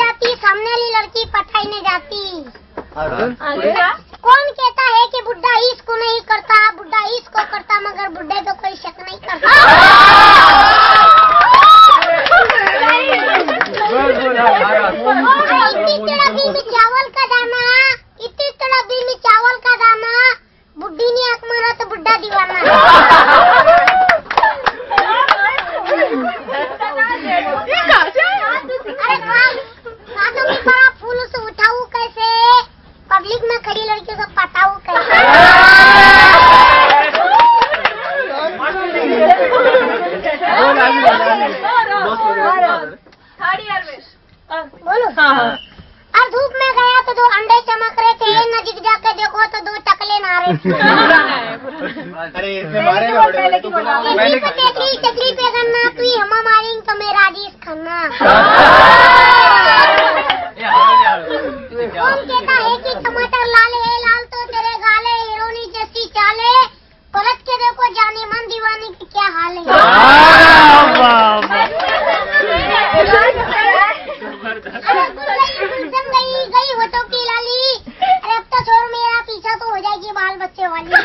जाती सामने वाली लड़की पटाई नहीं जाती कौन कहता है कि बुढ़ा इसको नहीं करता बुढ़ा इसको करता मगर बुढ़े तो कोई शक नहीं करता इतनी तड़पी में चावल का दाना इतनी तड़पी में चावल का दाना। बुढ़ी ने आँख मारा तो बुढ़ा दीवाना। में बोलो अब धूप में गया तो दो अंडे चमक रहे थे नजीक जाके देखो तो दो टकले ना रहे अरे इसमें मारेगा तो चकली पे गन्ना तू ही हमा मारेंगे तो मेरा जीस खन्ना कौन कहता है? कि टमाटर लाल है लाल तो तेरे गाले हिरोनी जैसी चाले। पलट के देखो जाने मन दीवानी की क्या हाल है।